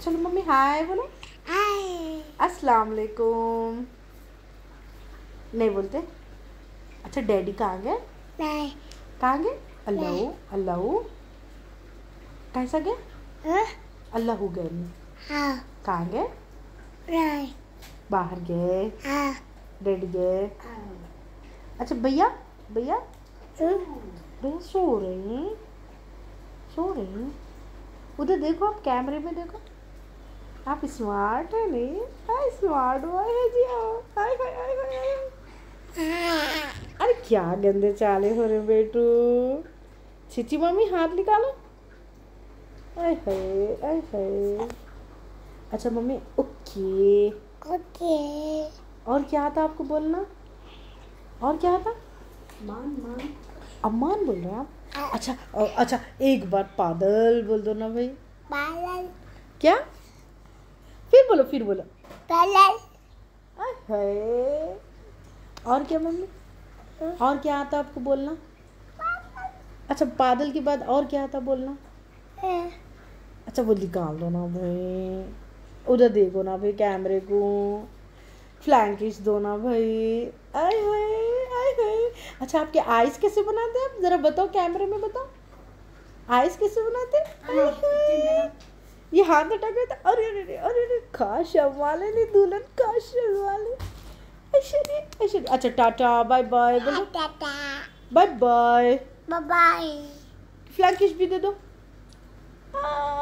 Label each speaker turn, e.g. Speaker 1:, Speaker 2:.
Speaker 1: चलो मम्मी हाय बोलो।
Speaker 2: हाय।
Speaker 1: अस्सलाम वालेकुम नहीं बोलते। अच्छा डैडी कहाँ गए?
Speaker 2: नहीं।
Speaker 1: कहाँ गए? अल्लाह अल्लाह। कैसा गए?
Speaker 2: हाँ।
Speaker 1: अल्लाह गए।
Speaker 2: हाँ।
Speaker 1: कहाँ गए?
Speaker 2: नहीं।
Speaker 1: बाहर गए।
Speaker 2: हाँ।
Speaker 1: डैडी गए। अच्छा भैया भैया। भैया सो रहे हैं। सो रहे हैं। उधर देखो आप कैमरे में देखो। आप स्मार्ट है नहीं? हाँ स्मार्ट बॉय है जी आप हाय हाय हाय हाय हाय। अरे क्या गंदे चाले हो रहे बेटू? छिची मम्मी हाथ निकालो। आय हाय आय हाय। अच्छा मम्मी ओके।
Speaker 2: ओके।
Speaker 1: और क्या था आपको बोलना? और क्या था?
Speaker 2: मान मान।
Speaker 1: अम्मान बोल रहे हैं आप? अच्छा अच्छा एक बार पादल बोल दो ना भाई।
Speaker 2: बालन
Speaker 1: क्या? फिर बोलो फिर बोलो। और क्या मम्मी? और क्या आता आपको बोलना? अच्छा बादल के बाद और क्या आता बोलना?
Speaker 2: हाँ,
Speaker 1: अच्छा वो निकाल दो ना भाई। उधर देखो ना भाई कैमरे को। फ्लैंकिश दो ना भाई। आय हाय आय हाय। अच्छा आपके आइस कैसे बनाते हैं? आप जरा बताओ कैमरे में बताओ। आइस कैसे बनाते हैं। ये हाथ हटा गया था अरे अरे अरे अरे अरे काश वाले ने दुल्हन काश वाले ऐश्वर्या ऐश्वर्या अच्छा टाटा बाय बाय बोलो।
Speaker 2: Tata.
Speaker 1: Bye bye
Speaker 2: bye bye
Speaker 1: फ्लैंकिश भी दे दो। हाँ।